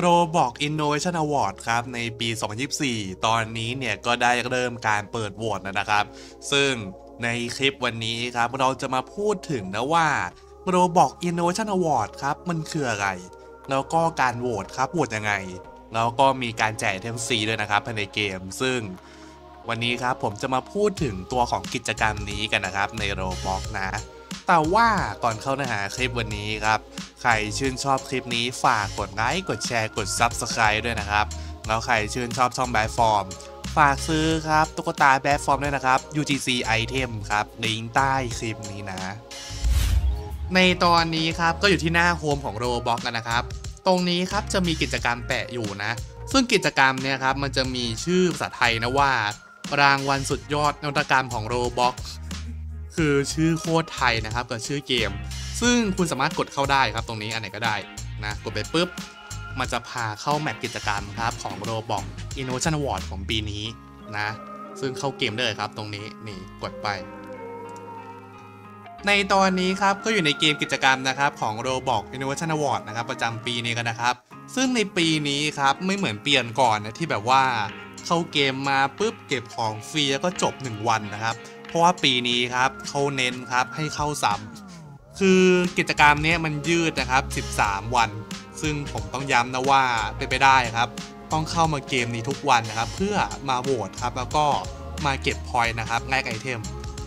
Roblox Innovation Award ครับ ในปี 2024 ตอนนี้เนี่ยก็ได้เริ่มการเปิดโหวตนะครับ ซึ่งในคลิปวันนี้ครับ เราจะมาพูดถึงนะว่าโรบอก Innovation Award ครับ มันคืออะไร แล้วก็การโหวตครับโหวตยังไง แล้วก็มีการแจกไอเทมฟรีด้วยนะครับภายในเกม ซึ่งวันนี้ครับผมจะมาพูดถึงตัวของกิจกรรมนี้กันนะครับใน Roblox นะ แต่ว่าก่อนเข้าเนื้อหาคลิปวันนี้ครับ ใครชื่นชอบคลิปนี้ฝากกดไลค์กดแชร์กด Subscribe ด้วยนะครับ แล้วใครชื่นชอบช่องแบทฟอร์มฝากซื้อครับตุ๊กตาแบทฟอร์มด้วยนะครับ UGC Item ครับลิงก์ใต้คลิปนี้นะ ในตอนนี้ครับก็อยู่ที่หน้า home ของ Roblox กันนะครับ ตรงนี้ครับจะมีกิจกรรมแปะอยู่นะ ซึ่งกิจกรรมเนี่ยครับมันจะมีชื่อภาษาไทยนะว่ารางวัลสุดยอดนวัตกรรมของ Roblox คือชื่อโคตรไทยนะครับกับชื่อเกม ซึ่งคุณสามารถกดเข้าได้ครับตรงนี้อันไหนก็ได้นะกดไปปุ๊บ มันจะพาเข้าแมปกิจกรรมครับของ Roblox Innovation Award ของปีนี้นะ ซึ่งเข้าเกมได้เลยครับตรงนี้นี่กดไป ในตอนนี้ครับก็อยู่ในเกมกิจกรรมนะครับของ Roblox Innovation Award นะครับประจำปีนี้กันนะครับ ซึ่งในปีนี้ครับไม่เหมือนเปลี่ยนก่อนนะที่แบบว่าเข้าเกมมาปุ๊บเก็บของฟรีแล้วก็จบ 1 วันนะครับ เพราะว่าปีนี้ครับเขาเน้นครับให้เข้าซ้ำ คือกิจกรรมนี้มันยืดนะครับ 13 วัน ซึ่งผมต้องย้ำนะว่าเป็นไปได้ครับ ต้องเข้ามาเกมนี้ทุกวันนะครับ เพื่อมาโหวตครับ แล้วก็มาเก็บ point นะครับแลกไอเทม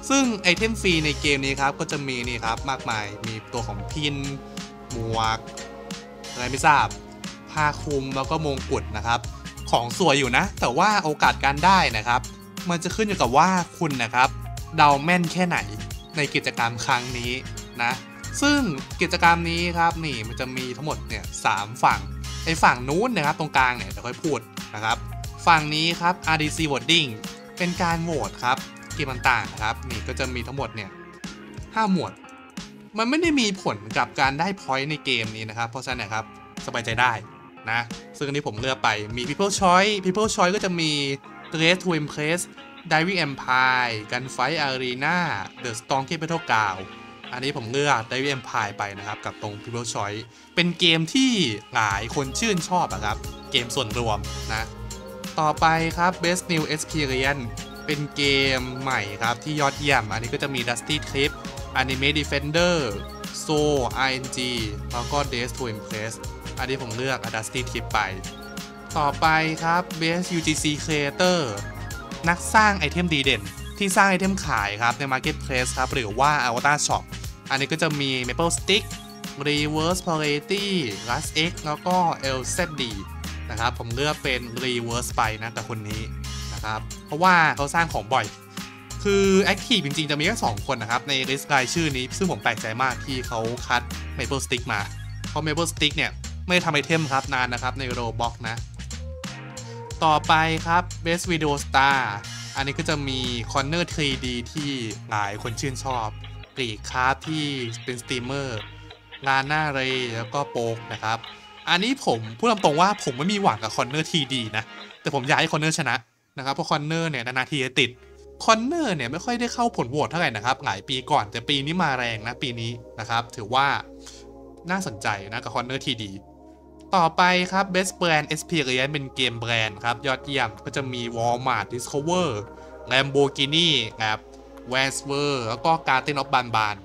ซึ่งไอเทมฟรีในเกมนี้ครับ ก็จะมีนี่ครับมากมาย มีตัวของ pin หมวก อะไรไม่ทราบ ผ้าคลุมแล้วก็มงกุฎนะครับ ของสวยอยู่นะ แต่ว่าโอกาสการได้นะครับ มันจะขึ้นอยู่กับว่าคุณนะครับ เดาแม่นแค่ไหนในกิจกรรมครั้งนี้ นะ ซึ่งกิจกรรมนี้ครับนี่มันจะมีทั้งหมดเนี่ยสามฝั่งไอ้ฝั่งนู้นนะครับตรงกลางเนี่ยเดี๋ยวค่อยพูดนะครับ ฝั่งนี้ครับ RDC voting เป็นการโหวตครับเกมต่างๆนะครับ นี่ก็จะมีทั้งหมดเนี่ยห้าหมวด มันไม่ได้มีผลกับการได้พอยต์ในเกมนี้นะครับ เพราะฉะนั้นนะครับสบายใจได้นะ ซึ่งอันนี้ผมเลือกไปมี People Choice People Choice ก็จะมี Race to Impress Diving Empire Gunfight Arena The Storm Capital Ground อันนี้ผมเลือก Diving Empire ไปนะครับ กับตรง People Choice เป็นเกมที่หลายคนชื่นชอบอะครับ เกมส่วนรวมนะ ต่อไปครับ Best New Experience เป็นเกมใหม่ครับ ที่ยอดเยี่ยม อันนี้ก็จะมี Dusty Trip Anime Defender So ING แล้วก็ Days to Impress อันนี้ผมเลือก Dusty Trip ไป ต่อไปครับ Best UGC Creator นักสร้างไอเทมดีเด่น ที่สร้างไอเทมขายครับใน Marketplace ครับหรือว่า Avatar Shop อันนี้ก็จะมี Maple Stick Reverse Polarity Rust X แล้วก็ LZD นะครับ ผมเลือกเป็น Reverse ไปนะกับคนนี้นะครับ เพราะว่าเขาสร้างของบ่อย คือ Active จริงๆ จะมีแค่2คนนะครับ ใน list รายชื่อนี้ ซึ่งผมแปลกใจมากที่เขาคัด Maple Stick มา เพราะ Maple Stick เนี่ย ไม่ได้ทำไอเทมครับนานนะครับใน Roblox นะ ต่อไปครับ Best Video Star อันนี้ก็จะมี Conor3D ที่หลายคนชื่นชอบ KreekCraft ที่เป็นสตรีมเมอร์งานหน้าเรย์แล้วก็โป๊กนะครับ อันนี้ผมพูดตรงๆว่าผมไม่มีหวังกับ Corner 3D นะ แต่ผมอยากให้ Corner ชนะนะครับ เพราะ Corner เนี่ยนานๆทีจะติด Corner เนี่ยไม่ค่อยได้เข้าผลโหวตเท่าไหร่นะครับหลายปีก่อนแต่ปีนี้มาแรงนะปีนี้นะครับ ถือว่าน่าสนใจนะกับ Corner 3D ต่อไปครับ Best Brand Experience เป็นเกมแบรนด์ครับ ยอดเยี่ยมก็จะมี Walmart Discover Lamborghini ครับ w a n s w e r แล้วก็ Garden of Ban Ban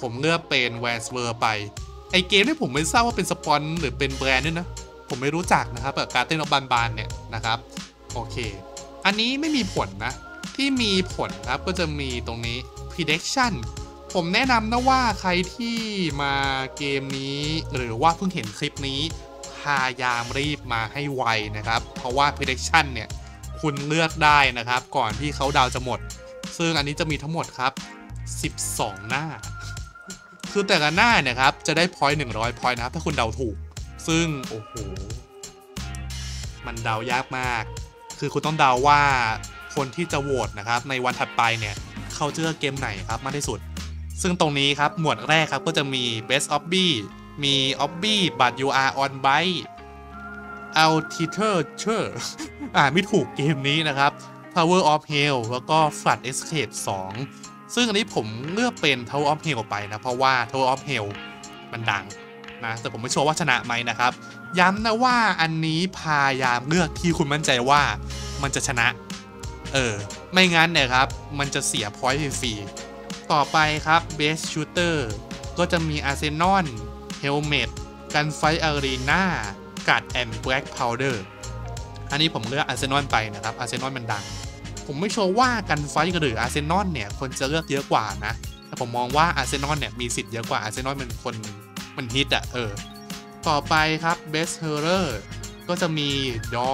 ผมเลือกเป็น w a n s w e r ไป ไอเกมนี่ผมไม่ทราบว่าเป็นสปอนหรือเป็นแบรนด์ด้วยนะ ผมไม่รู้จักนะครับแบบ Garden of Ban Ban เนี่ยนะครับ โอเค อันนี้ไม่มีผลนะ ที่มีผลครับก็จะมีตรงนี้ prediction ผมแนะนำนะว่าใครที่มาเกมนี้ หรือว่าเพิ่งเห็นคลิปนี้ พยายามรีบมาให้ไวนะครับ เพราะว่า prediction เนี่ยคุณเลือกได้นะครับ ก่อนที่เขาดาวจะหมด ซึ่งอันนี้จะมีทั้งหมดครับ 12 หน้า คือแต่ละหน้าเนี่ยครับ จะได้พอยต์100พอยต์นะครับ ถ้าคุณเดาถูก ซึ่ง โอ้โห มันเดายากมาก คือคุณต้องเดาว่าคนที่จะโหวตนะครับ ในวันถัดไปเนี่ย เขาเลือเกมไหนครับมากที่สุด ซึ่งตรงนี้ครับ หมวดแรกครับก็จะมี best obby มี obby but you are on bike altitude อ่านไม่ถูกเกมนี้นะครับ Power of Hell แล้วก็ Flood Escape 2 ซึ่งอันนี้ผมเลือกเป็น Tower of Hell ไปนะ เพราะว่า Tower of Hell มันดังนะ แต่ผมไม่ชัวร์ว่าชนะไหมนะครับ ย้ำนะว่าอันนี้พยายามเลือกที่คุณมั่นใจว่ามันจะชนะ เออ ไม่งั้นเนี่ยครับ มันจะเสียพอยต์ฟรีต่อไปครับ Best Shooter ก็จะมี Arsenal Helmet กันไฟอารีนากัดแอนด์แบล็กพาวเดอร์ อันนี้ผมเลือกอาร์เซนอลไปนะครับอาร์เซนอลมันดัง ผมไม่ชัวร์ว่ากันไฟหรืออาร์เซนอลเนี่ยคนจะเลือกเยอะกว่านะแต่ผมมองว่าอาร์เซนอลเนี่ยมีสิทธิ์เยอะกว่าอาร์เซนอลมันคนมันฮิตอะเออต่อไปครับ Best Horror ก็จะมีดอ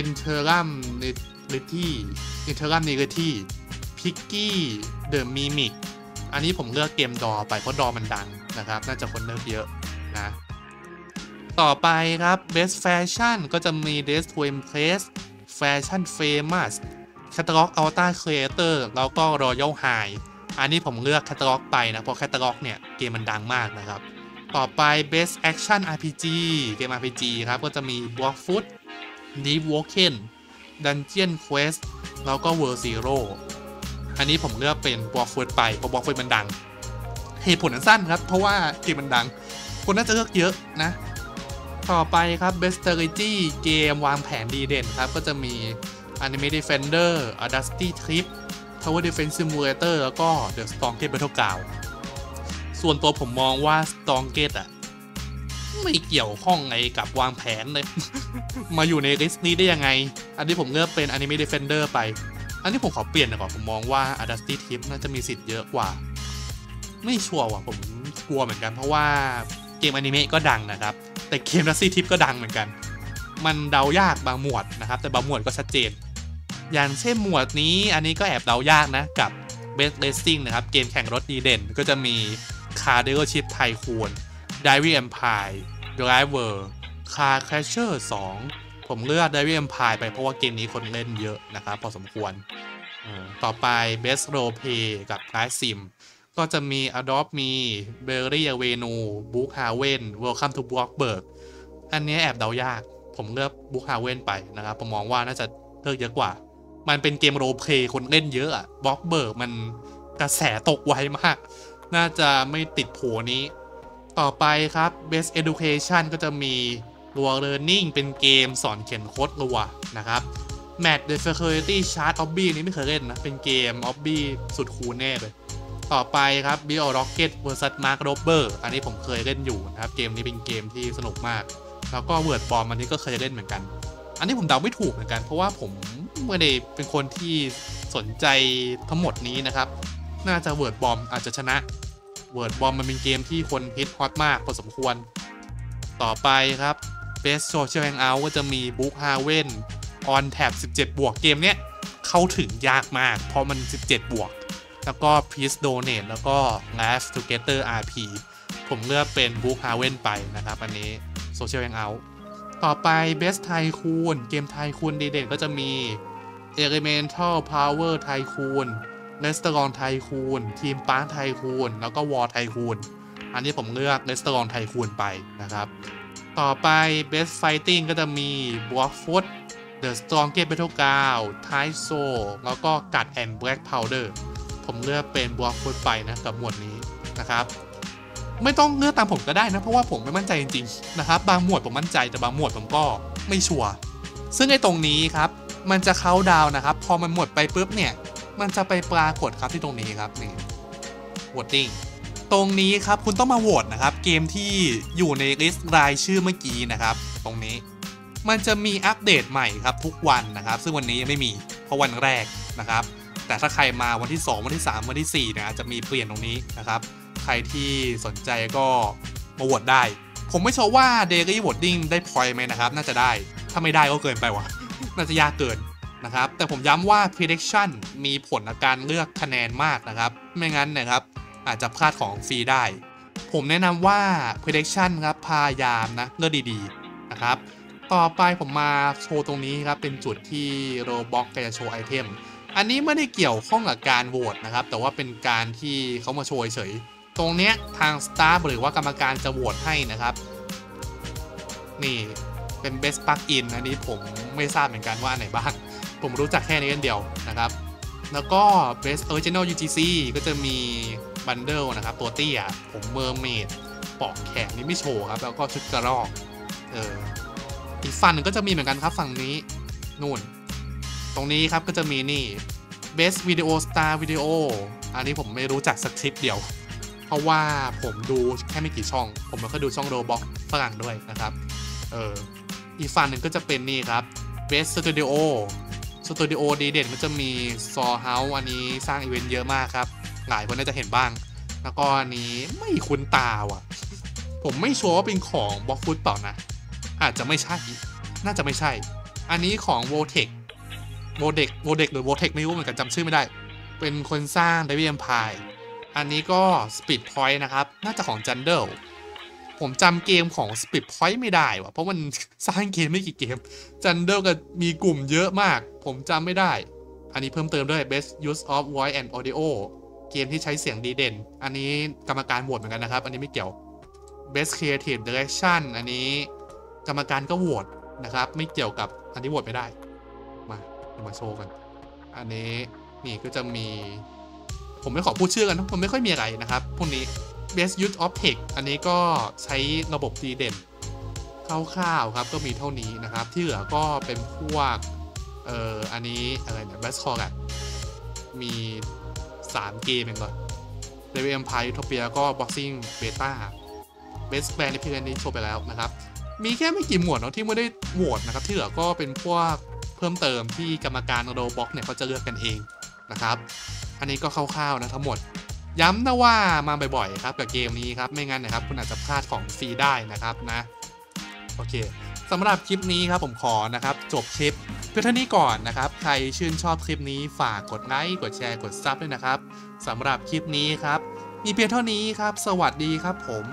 Interim Nitty Interim Nitty Picky The Mimic อันนี้ผมเลือกเกมดอไปเพราะดอมันดังนะครับ น่าจะคนเลือกเยอะนะ ต่อไปครับ Best Fashion ก็จะมี Dress to Impress Fashion Famous Catalog Ultra Creator แล้วก็ Royal High อันนี้ผมเลือก Catalog ไปนะ เพราะ Catalog เนี่ย เกมมันดังมากนะครับ ต่อไป Best Action RPG เกม RPG ครับ ก็จะมี Blockfoot Deep Woken Dungeon Quest แล้วก็ World Zero อันนี้ผมเลือกเป็น Blockfoot ไป เพราะ Blockfoot มันดัง เหตุผลสั้นครับ เพราะว่าเกมมันดัง คนน่าจะเลือกเยอะนะ ต่อไปครับ Best Strategy เกมวางแผนดีเด่นครับ ก็จะมี Anime Defender A Dusty Trip Tower Defense Simulator แล้วก็ The Strongest Battleground ส่วนตัวผมมองว่า Strongest อะไม่เกี่ยวข้องไงกับวางแผนเลย มาอยู่ในลิสต์นี้ได้ยังไง อันนี้ผมเลือกเป็น Anime Defender ไป อันนี้ผมขอเปลี่ยนก่อนผมมองว่า A Dusty Trip น่าจะมีสิทธิ์เยอะกว่า ไม่ชัวร์ว่ะผมกลัวเหมือนกันเพราะว่าเกมอนิเมะก็ดังนะครับ แต่เกมดัซซี่ทิปก็ดังเหมือนกัน มันเดายากบางหมวดนะครับ แต่บางหมวดก็ชัดเจน อย่างเช่นหมวดนี้อันนี้ก็แอบเดายากนะกับ Best Racing นะครับ เกมแข่งรถดีเด่น ก็จะมี Car Dealership Tycoon Diary Empire Driver Car Crasher 2ผมเลือก Diary Empire ไปเพราะว่าเกมนี้คนเล่นเยอะนะครับ พอสมควรต่อไป Best Role Play กับ Live Sim ก็จะมี Adopt Me Berry Avenue Book Haven Welcome to Blockberg อันนี้แอบเดายาก ผมเลือก Book Haven ไปนะครับ ผมมองว่าน่าจะเลือกเยอะกว่า มันเป็นเกมโรลเพลย์คนเล่นเยอะอะ Blockberg มันกระแสตกไวมาก น่าจะไม่ติดโผนี้ ต่อไปครับ Best Education ก็จะมีรัว Learning เป็นเกมสอนเขียนโค้ดรัวนะครับ Match the Security Chart Obby นี้ไม่เคยเล่นนะ เป็นเกม Obby สุดคูลแน่เลย ต่อไปครับ Bio Rocket vs Mark Rober อันนี้ผมเคยเล่นอยู่นะครับ เกมนี้เป็นเกมที่สนุกมาก แล้วก็ Word Bomb อันนี้ก็เคยเล่นเหมือนกัน อันนี้ผมเดาไม่ถูกเหมือนกัน เพราะว่าผมไม่ได้เป็นคนที่สนใจทั้งหมดนี้นะครับ น่าจะ Word Bomb อาจจะชนะ Word Bomb มันเป็นเกมที่คนฮิตฮอตมากพอสมควร ต่อไปครับ Best Social Hangout ก็จะมี Book Haven On Tab 17 บวกเกมเนี้ยเข้าถึงยากมาก เพราะมัน 17 บวก แล้วก็ Please Donate แล้วก็ Laugh Together RP ผมเลือกเป็น Book Haven ไปนะครับ อันนี้ Social Hangout ต่อไป Best Tycoon เกม Tycoon ดีเด่นก็จะมี Elemental Power Tycoon Restaurant Tycoon Team Park Tycoon แล้วก็ War Tycoon อันนี้ผมเลือก Restaurant Tycoon ไปนะครับ ต่อไป Best Fighting ก็จะมี Blockfoot The Strongest Battleground t i soul แล้วก็ Gut and Black Powder ผมเลือกเป็น Blockfoot ไปนะกับหมวดนี้นะครับ ไม่ต้องเลือกตามผมก็ได้นะ เพราะว่าผมไม่มั่นใจจริงๆนะครับ บางหมวดผมมั่นใจแต่บางหมวดผมก็ไม่ชัวร์ซึ่งไอ้ตรงนี้ครับ มันจะเข้าดาวนะครับ พอมันหมดไปปุ๊บเนี่ย มันจะไปปรากฏครับที่ตรงนี้ครับนี่ voting ตรงนี้ครับคุณต้องมาโหวตนะครับ เกมที่อยู่ในลิสต์รายชื่อเมื่อกี้นะครับ ตรงนี้มันจะมีอัปเดตใหม่ครับทุกวันนะครับ ซึ่งวันนี้ยังไม่มีเพราะวันแรกนะครับ แต่ถ้าใครมาวันที่ 2 วันที่ 3 วันที่4เนี่ยจะมีเปลี่ยนตรงนี้นะครับ ใครที่สนใจก็มาโหวตได้ ผมไม่ชัวร์ว่า Daily Voting ได้พอยไหมนะครับ น่าจะได้ ถ้าไม่ได้ก็เกินไปว่ะน่าจะยากเกินนะครับ แต่ผมย้ำว่า prediction มีผลในการเลือกคะแนนมากนะครับ ไม่งั้นนะครับ อาจจะพลาดของฟรีได้ ผมแนะนำว่า prediction ครับพยายามนะเลือกดีๆนะครับ ต่อไปผมมาโชว์ตรงนี้ครับ เป็นจุดที่ Roblox จะโชว์ไอเทม อันนี้ไม่ได้เกี่ยวข้องกับการโหวตนะครับ แต่ว่าเป็นการที่เขามาโชว์เฉย ตรงเนี้ยทาง staff หรือว่ากรรมการจะโหวตให้นะครับ นี่เป็น best plug in อันนี้ผมไม่ทราบเหมือนกันว่าอันไหนบ้าง ผมรู้จักแค่นี้อันเดียวนะครับ แล้วก็ best original UGC ก็จะมี bundle นะครับ ตัวเตี้ย ผม mermaid ปลอกแขนนี่ไม่โชว์ครับ แล้วก็ชุดกระรอก เออ อีกฝั่งหนึ่งก็จะมีเหมือนกันครับฝั่งนี้ นู่น ตรงนี้ครับก็จะมีนี่ Best Video Star Video อันนี้ผมไม่รู้จักสักคลิปเดียว เพราะว่าผมดูแค่ไม่กี่ช่อง ผมไม่ค่อยดูช่อง Roblox ฝรั่งด้วยนะครับ เอออีกฝั่งหนึ่งก็จะเป็นนี่ครับ Best Studio Studio ดีเด่นก็จะมี Sawhorse อันนี้สร้างอีเวนต์เยอะมากครับ หลายคนน่าจะเห็นบ้าง แล้วก็อันนี้ไม่คุ้นตาว่ะ ผมไม่ชัวร์ว่าเป็นของบล็อกฟุตเปล่านะ อาจจะไม่ใช่ น่าจะไม่ใช่ อันนี้ของ v o t e c v o d e c v o d e c หรือ v o t e c ไม่รู้เหมือนกันจำชื่อไม่ได้ เป็นคนสร้าง d e v i l Empire อันนี้ก็ Speed Point นะครับ น่าจะของ j u n d l e ผมจำเกมของ Speed Point ไม่ได้ว่ะ เพราะมันสร้างเกมไม่กี่เกม j u n d l e ก็มีกลุ่มเยอะมาก ผมจำไม่ได้ อันนี้เพิ่มเติมด้วย Best Use of Voice and Audio เกมที่ใช้เสียงดีเด่น อันนี้กรรมการโหวตเหมือนกันนะครับ อันนี้ไม่เกี่ยว Best Creative Direction อันนี้กรรมการก็โหวตนะครับ ไม่เกี่ยวกับอันที่โหวตไม่ได้ มาเดี๋ยวมาโชว์กัน อันนี้นี่ก็จะมี ผมไม่ขอพูดชื่อกันนะมันไม่ค่อยมีอะไรนะครับ พวกนี้ Best Use of Tech อันนี้ก็ใช้ระบบดีเด่นคร่าวๆครับก็มีเท่านี้นะครับ ที่เหลือก็เป็นพวกเอ่ออันนี้อะไรเนี่ย Best Call อะมี 3 เกมเองก่อน Devil Empire Utopia ก็ Boxing Beta Best Brand ในพีเรนนี้โชว์ไปแล้วนะครับ มีแค่ไม่กี่หมวดเนาะที่ไม่ได้โหวตนะครับ ที่เหลือก็เป็นพวก เพิ่มเติมที่กรรมการโรบ็อกเนี่ยเขาจะเลือกกันเองนะครับ อันนี้ก็คร่าวๆนะทั้งหมด ย้ำนะว่ามาบ่อยๆครับกับเกมนี้ครับไม่งั้นนะครับคุณอาจจะพลาดของฟรีได้นะครับนะโอเคสำหรับคลิปนี้ครับผมขอนะครับจบคลิปเพียงเท่านี้ก่อนนะครับ ใครชื่นชอบคลิปนี้ฝากกดไลค์กดแชร์กดซับด้วยนะครับสำหรับคลิปนี้ครับมีเพียงเท่านี้ครับ สวัสดีครับผม